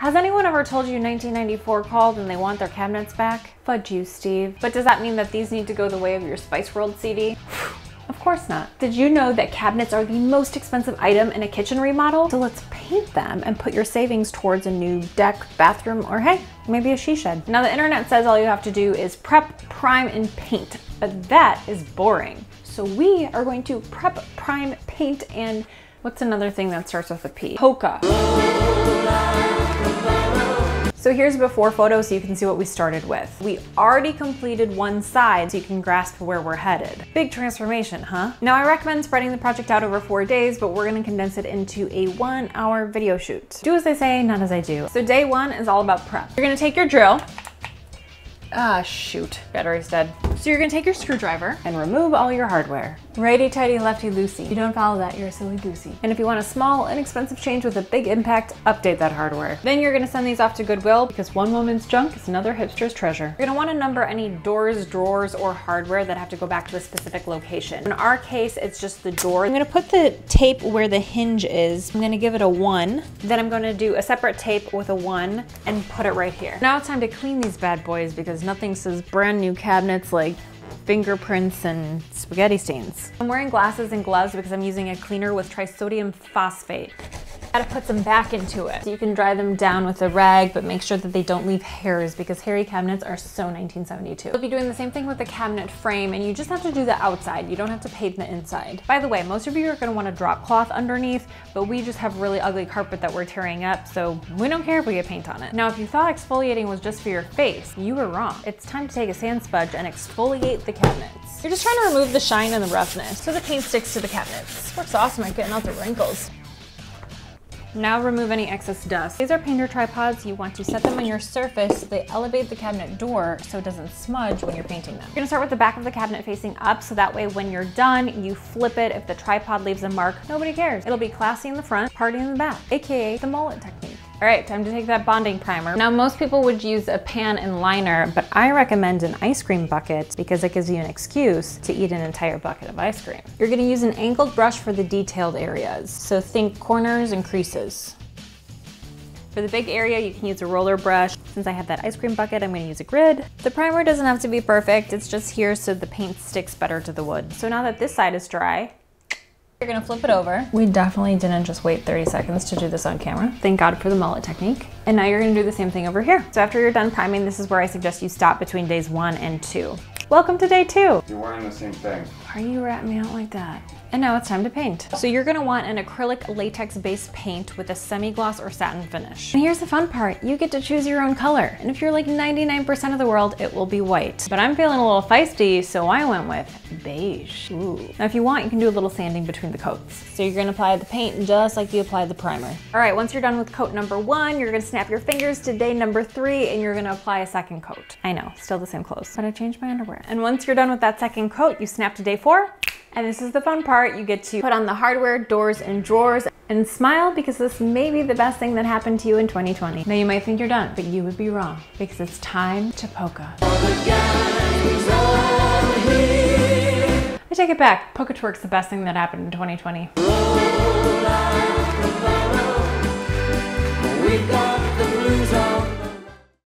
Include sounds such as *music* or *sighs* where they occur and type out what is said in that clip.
Has anyone ever told you 1994 called and they want their cabinets back? Fudge you, Steve. But does that mean that these need to go the way of your Spice World CD? *sighs* Of course not. Did you know that cabinets are the most expensive item in a kitchen remodel? So let's paint them and put your savings towards a new deck, bathroom, or hey, maybe a she shed. Now the internet says all you have to do is prep, prime, and paint, but that is boring. So we are going to prep, prime, paint, and what's another thing that starts with a P? Polka. So here's a before photo so you can see what we started with. We already completed one side so you can grasp where we're headed. Big transformation, huh? Now I recommend spreading the project out over four days, but we're gonna condense it into a one hour video shoot. Do as I say, not as I do. So day one is all about prep. You're gonna take your drill, Ah, shoot, battery's dead. So you're gonna take your screwdriver and remove all your hardware. Righty-tighty, lefty-loosey. You don't follow that, you're a silly goosey. And if you want a small, inexpensive change with a big impact, update that hardware. Then you're gonna send these off to Goodwill because one woman's junk is another hipster's treasure. You're gonna wanna number any doors, drawers, or hardware that have to go back to a specific location. In our case, it's just the door. I'm gonna put the tape where the hinge is. I'm gonna give it a one. Then I'm gonna do a separate tape with a one and put it right here. Now it's time to clean these bad boys because nothing says brand new cabinets like fingerprints and spaghetti stains. I'm wearing glasses and gloves because I'm using a cleaner with trisodium phosphate. Gotta put some back into it. So you can dry them down with a rag, but make sure that they don't leave hairs because hairy cabinets are so 1972. You'll be doing the same thing with the cabinet frame and you just have to do the outside. You don't have to paint the inside. By the way, most of you are gonna wanna drop cloth underneath, but we just have really ugly carpet that we're tearing up, so we don't care if we get paint on it. Now, if you thought exfoliating was just for your face, you were wrong. It's time to take a sand sponge and exfoliate the cabinets. You're just trying to remove the shine and the roughness so the paint sticks to the cabinets. Works awesome at getting out the wrinkles. Now remove any excess dust. These are painter tripods. You want to set them on your surface they elevate the cabinet door so it doesn't smudge when you're painting them. You're gonna start with the back of the cabinet facing up so that way when you're done, you flip it. If the tripod leaves a mark, nobody cares. It'll be classy in the front, party in the back, AKA the mullet technique. All right, time to take that bonding primer. Now, most people would use a pan and liner, but I recommend an ice cream bucket because it gives you an excuse to eat an entire bucket of ice cream. You're gonna use an angled brush for the detailed areas. So think corners and creases. For the big area, you can use a roller brush. Since I have that ice cream bucket, I'm gonna use a grid. The primer doesn't have to be perfect. It's just here so the paint sticks better to the wood. So now that this side is dry, you're gonna flip it over. We definitely didn't just wait 30 seconds to do this on camera. Thank God for the mullet technique. And now you're gonna do the same thing over here. So after you're done priming, this is where I suggest you stop between days one and two. Welcome to day two. You're wearing the same thing. Are you ratting me out like that? And now it's time to paint. So you're gonna want an acrylic latex based paint with a semi-gloss or satin finish. And here's the fun part, you get to choose your own color. And if you're like 99% of the world, it will be white. But I'm feeling a little feisty, so I went with beige. Ooh. Now if you want, you can do a little sanding between the coats. So you're gonna apply the paint just like you applied the primer. All right, once you're done with coat number one, you're gonna snap your fingers to day number three and you're gonna apply a second coat. I know, still the same clothes, but I changed my underwear. And once you're done with that second coat, you snap to day and this is the fun part. You get to put on the hardware, doors, and drawers and smile because this may be the best thing that happened to you in 2020. Now you might think you're done, but you would be wrong because it's time to polka. I take it back. Polka twerk's the best thing that happened in 2020.